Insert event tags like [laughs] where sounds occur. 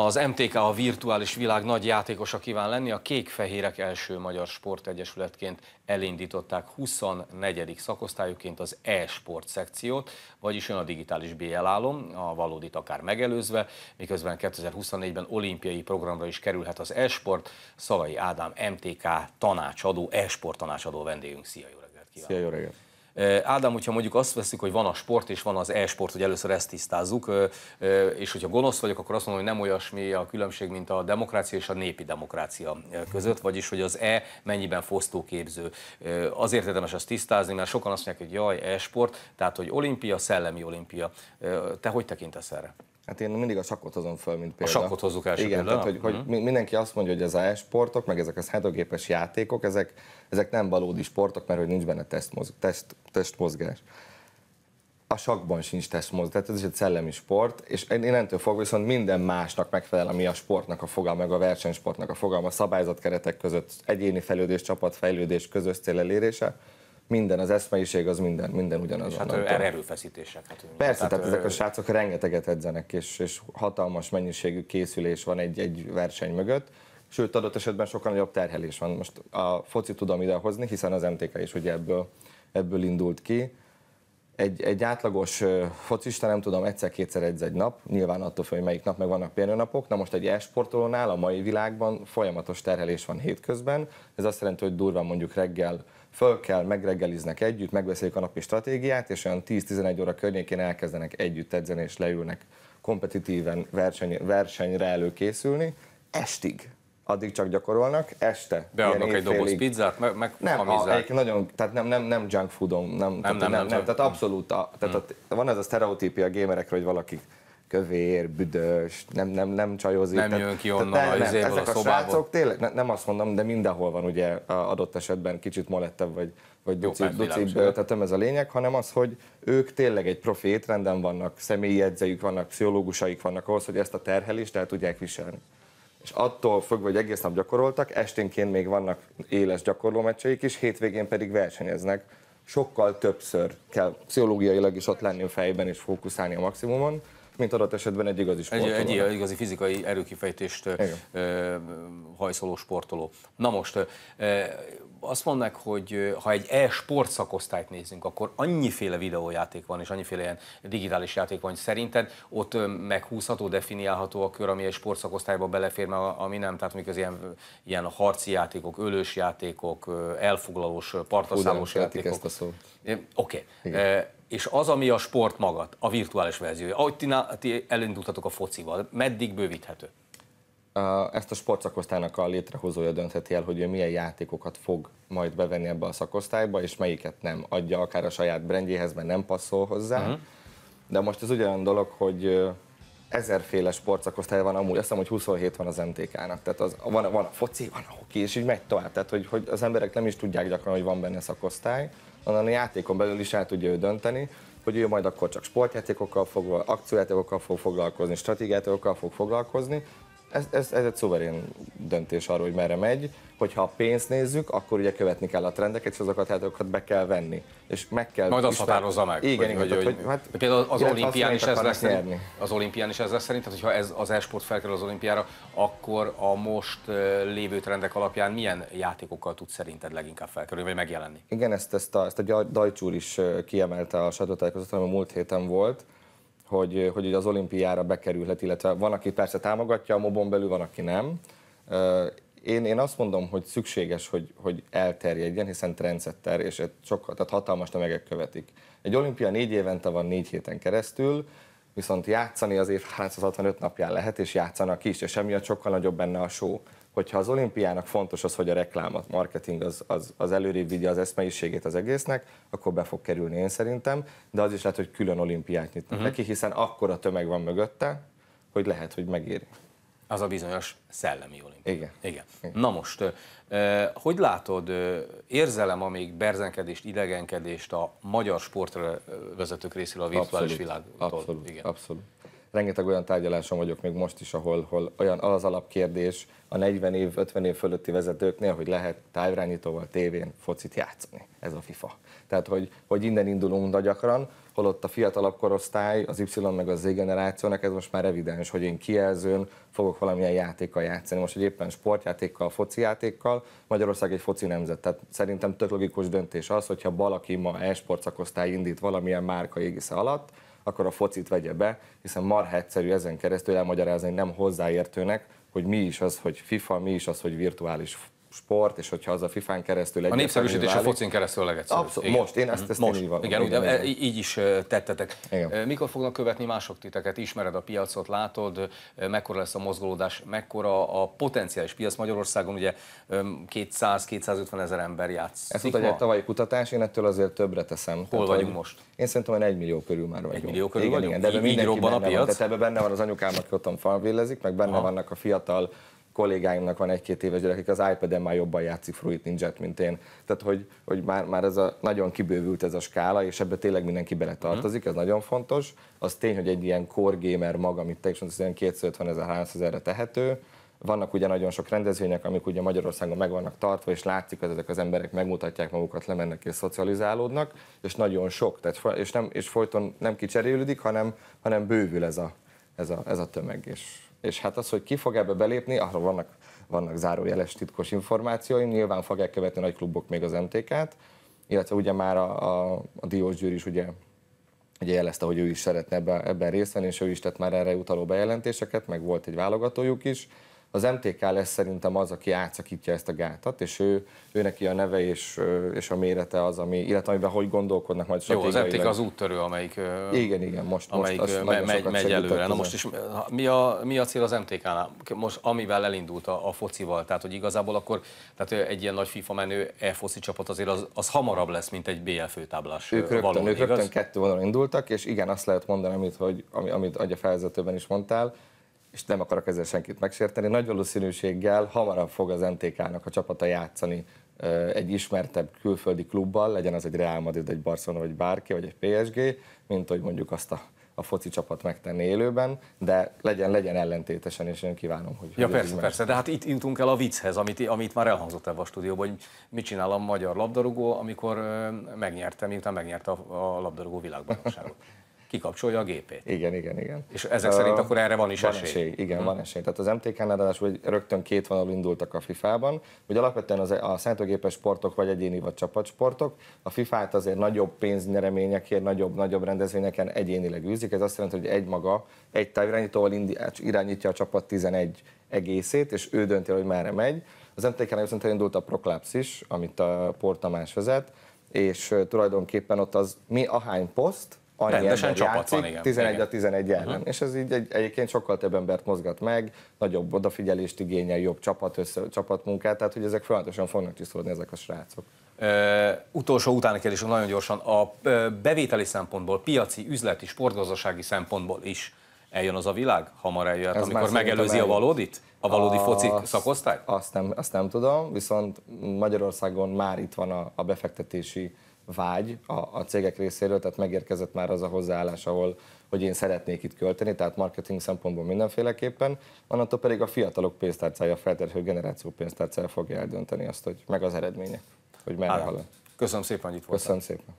Az MTK a virtuális világ nagy játékosa kíván lenni. A Kék-Fehérek első magyar sportegyesületként elindították 24. szakosztályuként az e-sport szekciót, vagyis jön a digitális BL álom, a valódit akár megelőzve, miközben 2024-ben olimpiai programra is kerülhet az e-sport. Szalai Ádám MTK tanácsadó, e-sport tanácsadó vendégünk. Szia, jó reggelt kívánok! Szia, jó reggelt! Ádám, hogyha mondjuk azt veszük, hogy van a sport és van az e-sport, hogy először ezt tisztázzuk, és hogyha gonosz vagyok, akkor azt mondom, hogy nem olyasmi a különbség, mint a demokrácia és a népi demokrácia között, vagyis hogy az e mennyiben fosztóképző. Azért érdemes ezt tisztázni, mert sokan azt mondják, hogy jaj, e-sport, tehát hogy olimpia, szellemi olimpia. Te hogy tekintesz erre? Hát én mindig a sakkot hozom föl, mint példa. A sakkot hozzuk első Igen, tehát, hogy, hogy uh-huh. mindenki azt mondja, hogy ez a e-sportok, meg ezek a számítógépes játékok, ezek, ezek nem valódi sportok, mert hogy nincs benne testmoz, test, testmozgás. A sakban sincs testmozgás, tehát ez is egy szellemi sport, és én innentől fogva viszont minden másnak megfelel, ami a sportnak a fogalma, meg a versenysportnak a fogalma, a szabályzat keretek között, egyéni fejlődés, csapatfejlődés, közös cél elérése minden, az eszmeiség az minden, minden ugyanaz. Hát erre erőfeszítések. Hát, Persze, tehát, tehát ezek a srácok rengeteget edzenek, és, és hatalmas mennyiségű készülés van egy, egy verseny mögött, sőt adott esetben sokkal nagyobb terhelés van. Most a foci tudom idehozni, hiszen az MTK is ugye ebből, ebből indult ki. Egy, egy átlagos focista, nem tudom, egyszer-kétszer edz egy nap, nyilván attól függ, hogy melyik nap, meg vannak pihenőnapok. Na most egy e-sportolónál a mai világban folyamatos terhelés van hétközben. Ez azt jelenti, hogy durván mondjuk reggel föl kell, megreggeliznek együtt, megbeszéljük a napi stratégiát, és olyan 10-11 óra környékén elkezdenek együtt edzeni, és leülnek kompetitíven verseny, versenyre előkészülni, estig addig csak gyakorolnak, este. Beadnak egy doboz pizzát, meg, meg nem, a, nagyon, tehát nem, nem, nem junk foodom, nem, nem, tehát, nem, nem, nem, nem, tehát abszolút, a, tehát hmm. van ez a sztereotípia a gamerekről, hogy valaki kövér, büdös, nem, nem, nem csajozik. Nem tehát, jön ki onnan tehát, nem, nem, ezek a, a srácok tényleg, ne, nem azt mondom, de mindenhol van ugye adott esetben kicsit molettebb, vagy, vagy duci, duci tehát nem ez a lényeg, hanem az, hogy ők tényleg egy profi étrenden vannak, személyi edzőjük vannak, pszichológusaik vannak ahhoz, hogy ezt a terhelést el tudják viselni. És attól függ, hogy egész nap gyakoroltak, esténként még vannak éles gyakorlómeccseik is, hétvégén pedig versenyeznek. Sokkal többször kell pszichológiailag is ott lenni a fejben és fókuszálni a maximumon, mint adott esetben egy igazi sportoló. Egy, egy igazi fizikai erőkifejtést ö, hajszoló sportoló. Na most, azt mondják, hogy ha egy e-sport szakosztályt nézzünk, akkor annyiféle videójáték van, és annyiféle ilyen digitális játék van, hogy szerinted ott meghúzható, definiálható a kör, ami egy sportszakosztályba belefér, mert ami nem, tehát mondjuk az ilyen, ilyen harci játékok, ölős játékok, elfoglalós, partaszálós játékok. Oké. Okay és az, ami a sport magat, a virtuális verziója, ahogy ti, ti elindultatok a focival, meddig bővíthető? Ezt a sportszakosztálynak a létrehozója döntheti el, hogy ő milyen játékokat fog majd bevenni ebbe a szakosztályba, és melyiket nem adja, akár a saját brandjéhez, mert nem passzol hozzá. Uh-huh. De most ez ugyanolyan dolog, hogy ezerféle sportszakosztály van amúgy, azt hiszem, hogy 27 van az MTK-nak. Tehát az, van, van a foci, van a hoki, és így megy tovább. Tehát, hogy, hogy az emberek nem is tudják gyakran, hogy van benne szakosztály hanem a játékon belül is el tudja ő dönteni, hogy ő majd akkor csak sportjátékokkal fog, akciójátékokkal fog foglalkozni, stratégiátékokkal fog foglalkozni, ez, ez, ez egy szuverén döntés arról, hogy merre megy. Hogyha a pénzt nézzük, akkor ugye követni kell a trendeket, és azokat hát be kell venni. És meg kell Majd azt határozza meg. Igen, hogy, hogy, hogy, hogy hát, például az olimpián is ez lesz nyerni. Az olimpián is ez lesz szerint, tehát hogyha ez az e-sport felkerül az olimpiára, akkor a most lévő trendek alapján milyen játékokkal tud szerinted leginkább felkerülni, vagy megjelenni? Igen, ezt, ezt a, ezt a Dajcsúr is kiemelte a sajtótájékoztatóban, ami múlt héten volt, hogy, hogy az olimpiára bekerülhet, illetve van, aki persze támogatja a mobon belül, van, aki nem. Én, én azt mondom, hogy szükséges, hogy, hogy elterjedjen, hiszen trendsetter, és sokkal, tehát hatalmas tömegek követik. Egy olimpia négy évente van négy héten keresztül, viszont játszani az év 365 napján lehet, és játszanak is, és emiatt sokkal nagyobb benne a show hogyha az olimpiának fontos az, hogy a reklám, a marketing az, az, az előrébb vigye az eszmeiségét az egésznek, akkor be fog kerülni én szerintem, de az is lehet, hogy külön olimpiát nyitnak uh-huh. neki, hiszen akkora tömeg van mögötte, hogy lehet, hogy megéri. Az a bizonyos szellemi olimpia. Igen. Igen. Igen. Na most, hogy látod, érzelem amíg berzenkedést, idegenkedést a magyar sportvezetők részéről a virtuális világtól? Abszolút, Igen. abszolút. Rengeteg olyan tárgyaláson vagyok még most is, ahol, ahol olyan az alapkérdés a 40 év, 50 év fölötti vezetőknél, hogy lehet távirányítóval tévén focit játszani. Ez a FIFA. Tehát, hogy, hogy innen indulunk nagy gyakran, holott a fiatalabb korosztály, az Y meg az Z generációnak ez most már evidens, hogy én kijelzőn fogok valamilyen játékkal játszani. Most, hogy éppen sportjátékkal, foci játékkal, Magyarország egy foci nemzet. Tehát szerintem tök logikus döntés az, hogyha valaki ma e-sport indít valamilyen márka égisze alatt, akkor a focit vegye be, hiszen marha egyszerű ezen keresztül elmagyarázni nem hozzáértőnek, hogy mi is az, hogy FIFA, mi is az, hogy virtuális sport, és hogyha az a FIFA-n keresztül egy. A népszerűsítés a focin keresztül legegyszerűbb. Abszolút. Most, én ezt, ezt Most. így van. Igen, ugye, így is tettetek. Igen. Mikor fognak követni mások titeket? Ismered a piacot, látod, mekkora lesz a mozgolódás, mekkora a potenciális piac Magyarországon, ugye 200-250 ezer ember játszik. Ez volt egy tavalyi kutatás, én ettől azért többre teszem. Hol Tehát, vagyunk most? Én szerintem hogy egy millió körül már vagyunk. Egy millió körül igen, vagyunk? Igen, de Így- így robban a benne van. piac? Tehát ebben benne van az anyukám, aki otthon falvélezik, meg benne Aha. vannak a fiatal kollégáimnak van egy-két éves gyerek, akik az iPad-en már jobban játszik Fruit Ninja-t, mint én. Tehát, hogy, hogy már, már ez a, nagyon kibővült ez a skála, és ebbe tényleg mindenki beletartozik, ez nagyon fontos. Az tény, hogy egy ilyen core gamer maga, amit te is mondtad, olyan 250 ezer, 300 ezerre tehető. Vannak ugye nagyon sok rendezvények, amik ugye Magyarországon meg vannak tartva, és látszik, hogy ezek az emberek megmutatják magukat, lemennek és szocializálódnak, és nagyon sok, tehát, és, nem, és folyton nem kicserélődik, hanem, hanem bővül ez a, ez a, ez a tömeg. És, és hát az, hogy ki fog ebbe belépni, arról vannak, vannak zárójeles titkos információim, nyilván fogják követni nagy klubok még az MTK-t, illetve ugye már a, a, a Diós Győr is ugye ugye jelezte, hogy ő is szeretne ebben, ebben részt venni, és ő is tett már erre utaló bejelentéseket, meg volt egy válogatójuk is. Az MTK lesz szerintem az, aki átszakítja ezt a gátat, és ő, ő neki a neve és, és a mérete az, ami, illetve amiben hogy gondolkodnak majd Jó, az MTK az úttörő, amelyik, Igen, igen, most, amelyik most me- megy, megy előre. Na most is mi a, mi a cél az MTK-nál? Most amivel elindult a, a focival, tehát hogy igazából akkor tehát egy ilyen nagy FIFA menő e-foci csapat azért az, az hamarabb lesz, mint egy BL főtáblás. Ők rögtön, való, ők rögtön kettő vonalon indultak, és igen, azt lehet mondani, amit, hogy, ami, amit a felvezetőben is mondtál, és nem akarok ezzel senkit megsérteni, nagy valószínűséggel hamarabb fog az MTK-nak a csapata játszani egy ismertebb külföldi klubbal, legyen az egy Real Madrid, egy Barcelona, vagy bárki, vagy egy PSG, mint hogy mondjuk azt a, a foci csapat megtenni élőben, de legyen, legyen ellentétesen, és én kívánom, hogy... Ja hogy persze, persze, de hát itt jutunk el a vicchez, amit, amit már elhangzott ebben a stúdióban, hogy mit csinál a magyar labdarúgó, amikor megnyerte, miután megnyerte a, a labdarúgó világbajnokságot. [laughs] Kikapcsolja a gépét. Igen, igen, igen. És ezek szerint akkor erre van is van esély. Esély. Igen, van esély. Tehát az MTK-nál ráadásul hogy rögtön két vonalú indultak a FIFA-ban, hogy alapvetően az, a számítógépes sportok vagy egyéni vagy csapatsportok, a FIFA-t azért nagyobb pénznyereményekért, nagyobb, nagyobb rendezvényeken egyénileg űzik. Ez azt jelenti, hogy egy maga, egy távirányítóval indi- irányítja a csapat 11 egészét, és ő dönti, hogy merre megy. Az MTK-nál viszont elindult a Proclaps is, amit a Port Tamás vezet, és tulajdonképpen ott az mi ahány poszt, annyi Rendesen ember játszik, van, igen. 11 Igen. a 11 ellen. Uh-huh. És ez így egy, egyébként sokkal több embert mozgat meg, nagyobb odafigyelést igényel, jobb csapat össze, csapatmunkát, tehát hogy ezek folyamatosan fognak csiszolni ezek a srácok. Ö, utolsó utáni kérdés, nagyon gyorsan. A bevételi szempontból, piaci, üzleti, sportgazdasági szempontból is eljön az a világ? Hamar eljöhet, Ez amikor megelőzi a eljön. valódit? A valódi foci szakosztály? Azt nem, azt nem tudom, viszont Magyarországon már itt van a, a befektetési vágy a, a cégek részéről, tehát megérkezett már az a hozzáállás, ahol hogy én szeretnék itt költeni, tehát marketing szempontból mindenféleképpen, onnantól pedig a fiatalok pénztárcája, a felterhelő generáció pénztárcája fogja eldönteni azt, hogy meg az eredmények, hogy merre halad. Köszönöm szépen, hogy itt voltál. Köszönöm szépen.